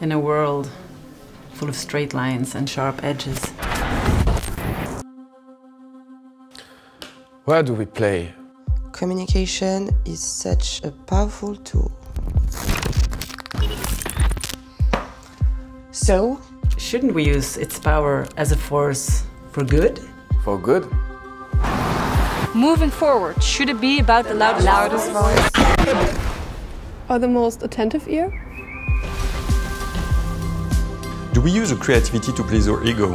in a world full of straight lines and sharp edges. Where do we play? Communication is such a powerful tool. So, Shouldn't we use its power as a force for good? For good? Moving forward, should it be about the loudest, loudest voice? Or the most attentive ear? Do we use our creativity to please our ego?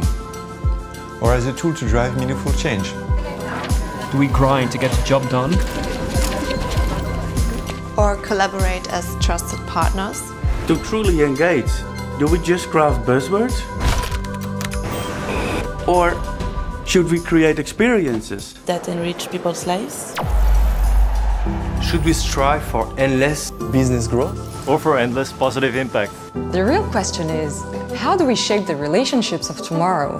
Or as a tool to drive meaningful change? Do we grind to get the job done? Or collaborate as trusted partners? To truly engage, do we just craft buzzwords? Or should we create experiences that enrich people's lives? Should we strive for endless business growth? Or for endless positive impact? The real question is how do we shape the relationships of tomorrow?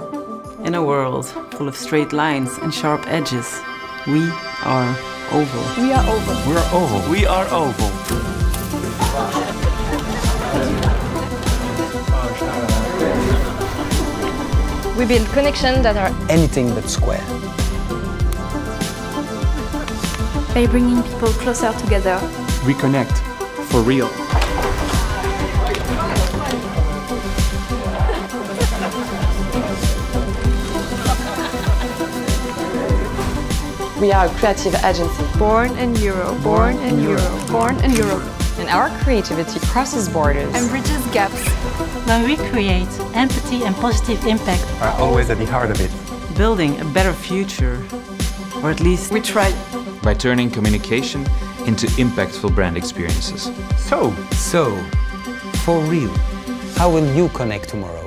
In a world full of straight lines and sharp edges, we are oval. We are oval. We are oval. We are oval. We build connections that are anything but square. By bringing people closer together. Reconnect. For real. we are a creative agency. Born in Europe. Born in Europe. Born in Europe. And our creativity crosses borders. And bridges gaps. When we create, empathy and positive impact Are always at the heart of it. Building a better future, or at least we try. By turning communication into impactful brand experiences. So, So, for real, how will you connect tomorrow?